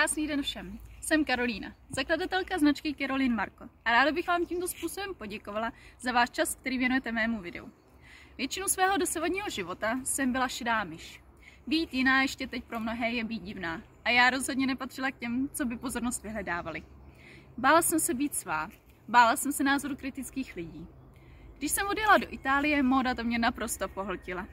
Krásný den všem. Jsem Karolína, zakladatelka značky Carolin Marko a ráda bych vám tímto způsobem poděkovala za váš čas, který věnujete mému videu. Většinu svého dosavadního života jsem byla šedá myš. Být jiná ještě teď pro mnohé je být divná a já rozhodně nepatřila k těm, co by pozornost vyhledávali. Bála jsem se být svá, bála jsem se názoru kritických lidí. Když jsem odjela do Itálie, móda to mě naprosto pohltila.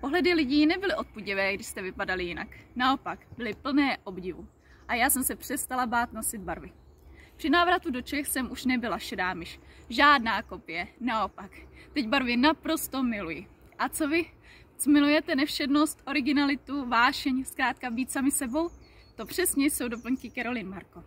Pohledy lidí nebyly odpudivé, když jste vypadali jinak. Naopak, byly plné obdivu. A já jsem se přestala bát nosit barvy. Při návratu do Čech jsem už nebyla šedá myš. Žádná kopie, naopak. Teď barvy naprosto miluji. A co vy? Co milujete nevšednost, originalitu, vášeň, zkrátka být sami sebou? To přesně jsou doplňky Carolyn Marko.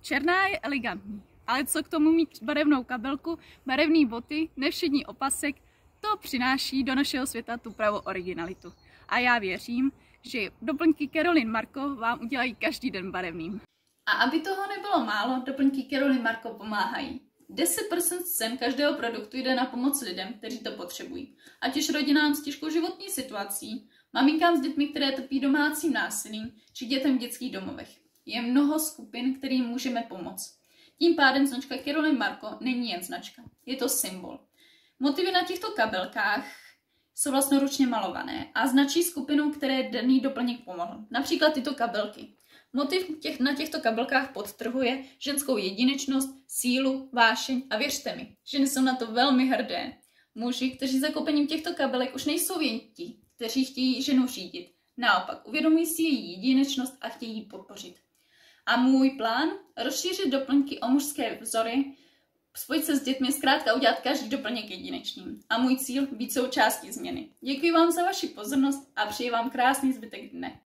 Černá je elegantní, ale co k tomu mít barevnou kabelku, barevné boty, nevšední opasek, to přináší do našeho světa tu pravou originalitu. A já věřím, že doplňky Carolyn Marko vám udělají každý den barevným. A aby toho nebylo málo, doplňky Carolyn Marko pomáhají. 10% cen každého produktu jde na pomoc lidem, kteří to potřebují. Ať už rodinám s těžkou životní situací, maminkám s dětmi, které trpí domácím násilím, či dětem v dětských domovech. Je mnoho skupin, kterým můžeme pomoct. Tím pádem značka Carolyn Marko není jen značka, je to symbol. Motivy na těchto kabelkách jsou vlastně ručně malované a značí skupinu, které daný doplněk pomohl. Například tyto kabelky. Motiv těch, na těchto kabelkách podtrhuje ženskou jedinečnost, sílu, vášeň a věřte mi, ženy jsou na to velmi hrdé. Muži, kteří zakoupením těchto kabelek už nejsou jen ti, kteří chtějí ženu řídit. Naopak, uvědomují si její jedinečnost a chtějí ji podpořit. A můj plán? Rozšířit doplňky o mužské vzory, spojit se s dětmi, zkrátka udělat každý doplněk jedinečným. A můj cíl být součástí změny. Děkuji vám za vaši pozornost a přeji vám krásný zbytek dne.